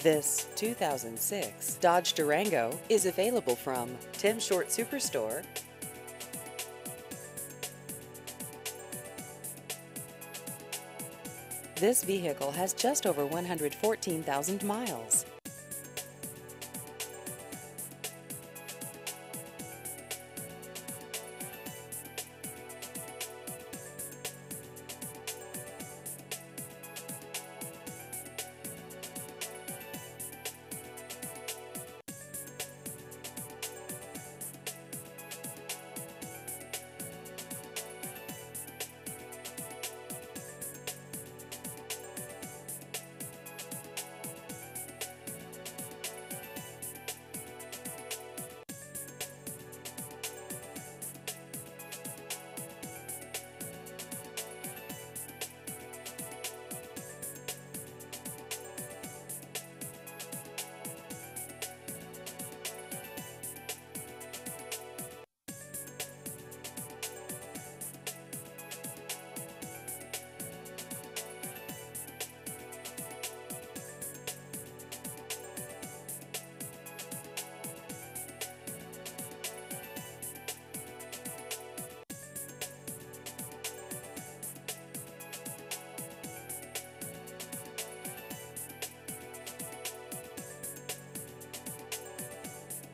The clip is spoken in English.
This 2006 Dodge Durango is available from Tim Short Superstore. This vehicle has just over 114,000 miles.